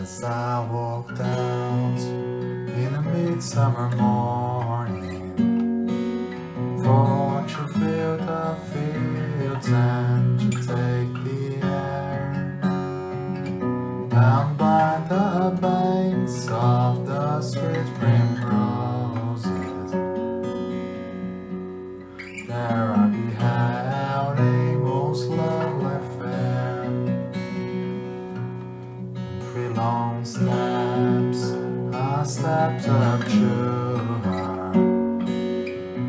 As I walked out in a midsummer morning, for to feel the fields and to take the air, down by the banks of the sweet primroses, there long steps, stepped up to her,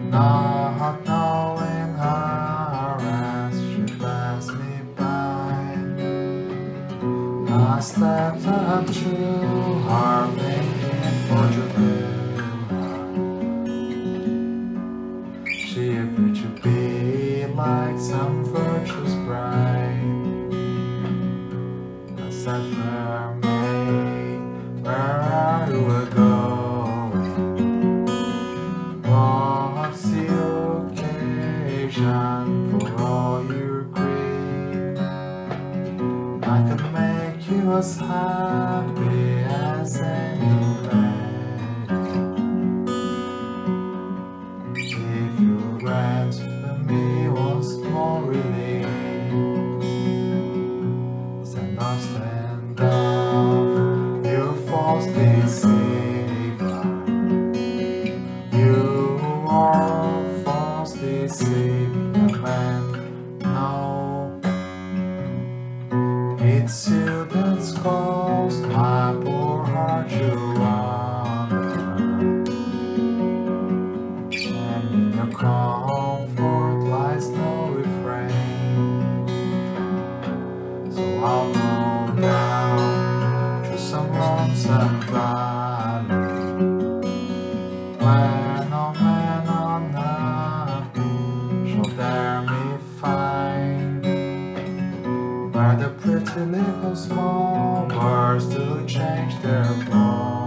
not knowing her as she passed me by. I stepped up to her, thinking for to her. She appeared to be like some virtuous bride. I said, Fair you happy as any lady If you grant me once more relief Stand up, stand up, you false deceiver. You are a false deceiver, man. No, it's down to some lonesome valley change their voices